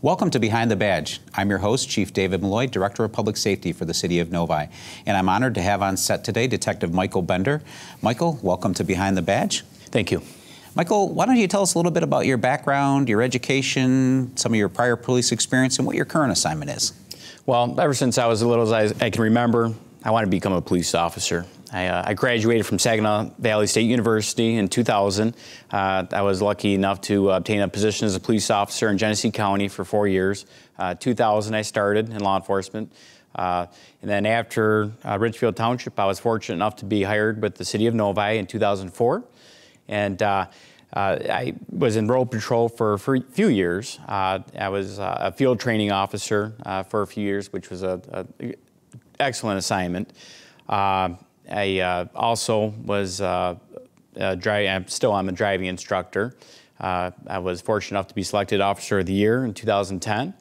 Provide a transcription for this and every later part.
Welcome to Behind the Badge. I'm your host, Chief David Molloy, Director of Public Safety for the City of Novi. And I'm honored to have on set today Detective Michael Bender. Michael, welcome to Behind the Badge. Thank you. Michael, why don't you tell us a little bit about your background, your education, some of your prior police experience, and what your current assignment is? Well, ever since I was as little as I, I can remember, I wanted to become a police officer. I, uh, I, graduated from Saginaw Valley State University in 2000. Uh, I was lucky enough to obtain a position as a police officer in Genesee County for four years. Uh, 2000, I started in law enforcement. Uh, and then after uh, Richfield Township, I was fortunate enough to be hired with the City of Novi in 2004. And uh, I was in road patrol for, for a few years. I was a field training officer for a few years, which was an excellent assignment. I uh, also was uh, driving, I'm still I'm a driving instructor. Uh, I was fortunate enough to be selected Officer of the Year in 2010.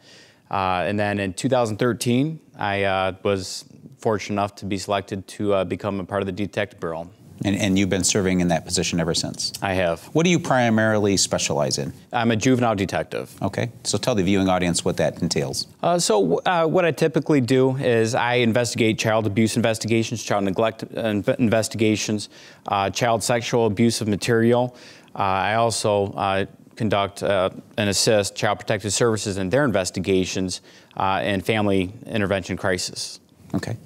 Uh, and then in 2013, I uh, was fortunate enough to be selected to uh, become a part of the Detective Bureau. And, and, you've been serving in that position ever since? I have. What do you primarily specialize in? I'm a juvenile detective. Okay, so tell the viewing audience what that entails. Uh, so, uh, what I typically do is I investigate child abuse investigations, child neglect investigations, uh, child sexual abuse of material. Uh, I also uh, conduct uh, and assist Child Protective Services in their investigations and family intervention crisis. Okay.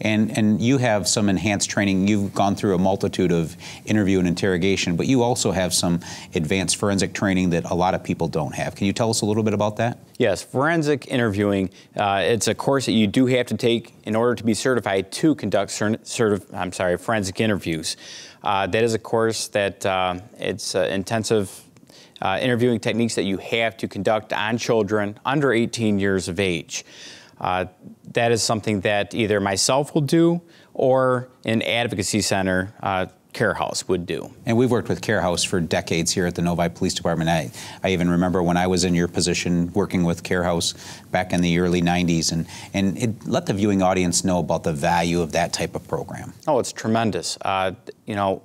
And, and you have some enhanced training. You've gone through a multitude of interview and interrogation, but you also have some advanced forensic training that a lot of people don't have. Can you tell us a little bit about that? Yes, forensic interviewing. Uh, it's a course that you do have to take in order to be certified to conduct certif- I'm sorry, forensic interviews. Uh, that is a course that uh, it's uh, intensive uh, interviewing techniques that you have to conduct on children under 18 years of age. Uh, that is something that either myself will do or an advocacy center uh, Care House would do. And we've worked with Care House for decades here at the Novi Police Department. I, I even remember when I was in your position working with Care House back in the early 90s, and, and it, let the viewing audience know about the value of that type of program. Oh, it's tremendous. Uh, you know,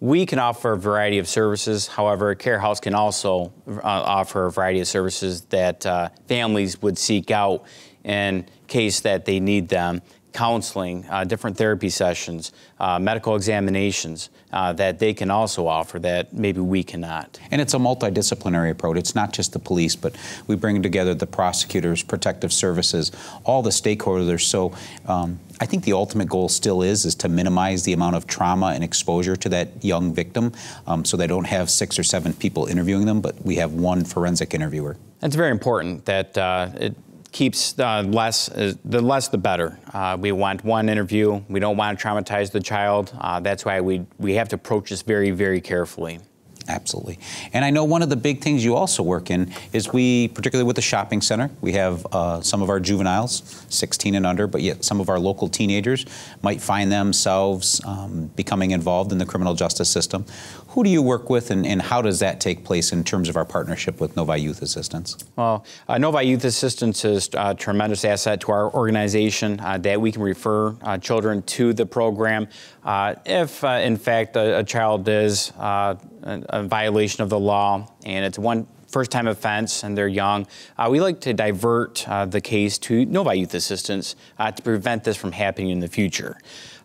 we can offer a variety of services. However, Care House can also uh, offer a variety of services that uh, families would seek out in case that they need them counseling, uh, different therapy sessions, uh, medical examinations uh, that they can also offer that maybe we cannot. And it's a multidisciplinary approach. It's not just the police, but we bring together the prosecutors, protective services, all the stakeholders. So um, I think the ultimate goal still is is to minimize the amount of trauma and exposure to that young victim, um, so they don't have six or seven people interviewing them, but we have one forensic interviewer. It's very important that uh, it, keeps uh, less, uh, the less the better. Uh, we want one interview. We don't want to traumatize the child. Uh, that's why we, we have to approach this very, very carefully. Absolutely. And I know one of the big things you also work in is we, particularly with the shopping center, we have uh, some of our juveniles, 16 and under, but yet some of our local teenagers might find themselves um, becoming involved in the criminal justice system. Who do you work with and, and, how does that take place in terms of our partnership with Novi Youth Assistance? Well, uh, Novi Youth Assistance is a tremendous asset to our organization uh, that we can refer uh, children to the program. Uh, if, uh, in fact, a, a child is a, violation of the law and it's one first time offense and they're young, uh, we like to divert uh, the case to Novi Youth Assistance uh, to prevent this from happening in the future.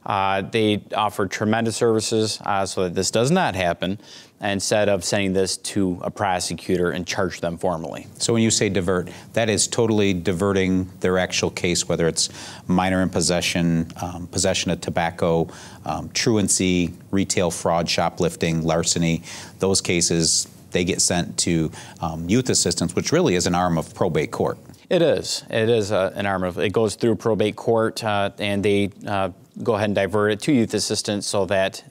Uh, they offer tremendous services uh, so that this does not happen instead of sending this to a prosecutor and charge them formally. So when you say divert, that is totally diverting their actual case, whether it's minor in possession, um, possession of tobacco, um, truancy, retail fraud, shoplifting, larceny, those cases, they get sent to um, youth assistance, which really is an arm of probate court. It is. It is uh, an arm of. It goes through probate court, uh, and they uh, go ahead and divert it to youth assistance so that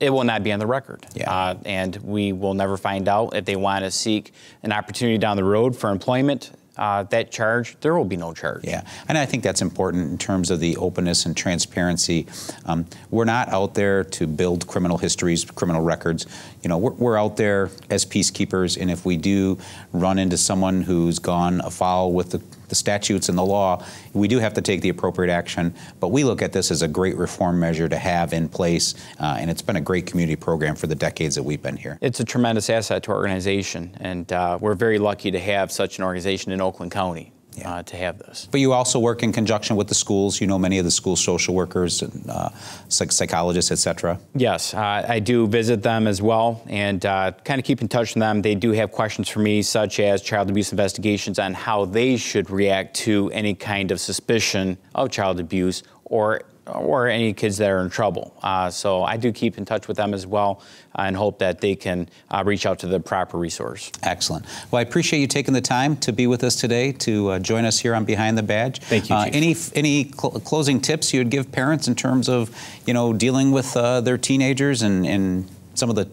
it will not be on the record. Yeah. Uh, and we will never find out if they want to seek an opportunity down the road for employment. Uh, that charge, there will be no charge. Yeah, and I think that's important in terms of the openness and transparency. Um, we're not out there to build criminal histories, criminal records. You know, we're, we're out there as peacekeepers, and if we do run into someone who's gone afoul with the the statutes and the law, we do have to take the appropriate action. But we look at this as a great reform measure to have in place, uh, and it's been a great community program for the decades that we've been here. It's a tremendous asset to our organization, and uh, we're very lucky to have such an organization in Oakland County Yeah. uh, to have this. But you also work in conjunction with the schools. You know many of the school social workers, and, uh, psych- psychologists, et cetera. Yes, uh, I do visit them as well and uh, kind of keep in touch with them. They do have questions for me, such as child abuse investigations, on how they should react to any kind of suspicion of child abuse or or any kids that are in trouble. Uh, so I do keep in touch with them as well uh, and hope that they can uh, reach out to the proper resource. Excellent. Well, I appreciate you taking the time to be with us today to uh, join us here on Behind the Badge. Thank you, Uh, any any cl- closing tips you would give parents in terms of you know dealing with uh, their teenagers and, and some of the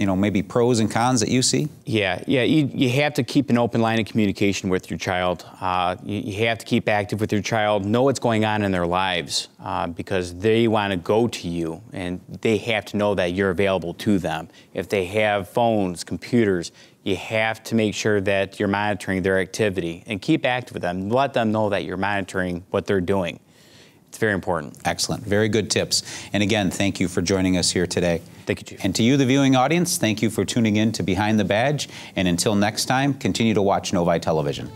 you know maybe pros and cons that you see? Yeah, yeah. You, you have to keep an open line of communication with your child. Uh, you, you have to keep active with your child. Know what's going on in their lives uh, because they want to go to you, and they have to know that you're available to them. If they have phones, computers, you have to make sure that you're monitoring their activity and keep active with them. Let them know that you're monitoring what they're doing. It's very important. Excellent. Very good tips. And again, thank you for joining us here today. Thank you, Chief. And to you, the viewing audience, thank you for tuning in to Behind the Badge. And until next time, continue to watch Novi Television.